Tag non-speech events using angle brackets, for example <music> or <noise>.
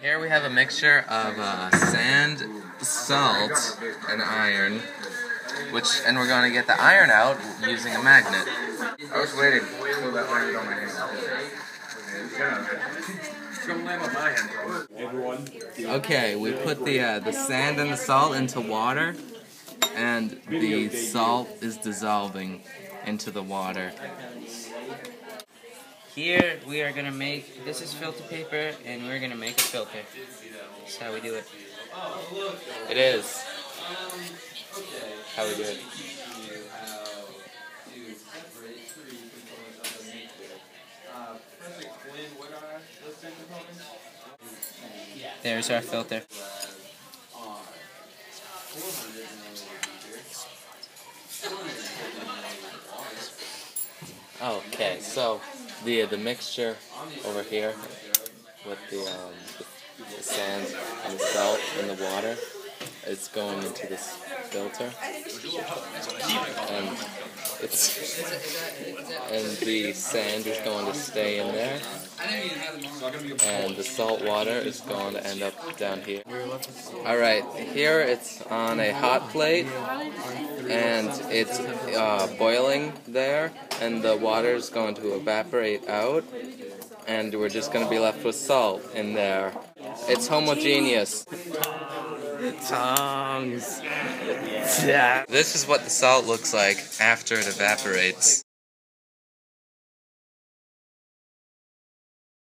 Here we have a mixture of uh, sand, salt, and iron, which, and we're going to get the iron out using a magnet. I was waiting until that landed on my hand. It's gonna land on my hand. Everyone. Okay, we put the uh, the sand and the salt into water, and the salt is dissolving into the water. Here we are gonna make this is filter paper and we're gonna make a filter. That's how we do it. It is. How we do it. There's our filter. Okay, so the the mixture over here with the, um, the, sand and the salt and the water. Is going into this filter, and it's and the sand is going to stay in there, and the salt water is going to end up down here. All right, here it's on a hot plate, and it's uh, boiling there, and the water is going to evaporate out, and we're just going to be left with salt in there. It's homogeneous. Tongues. <laughs> This is what the salt looks like after it evaporates.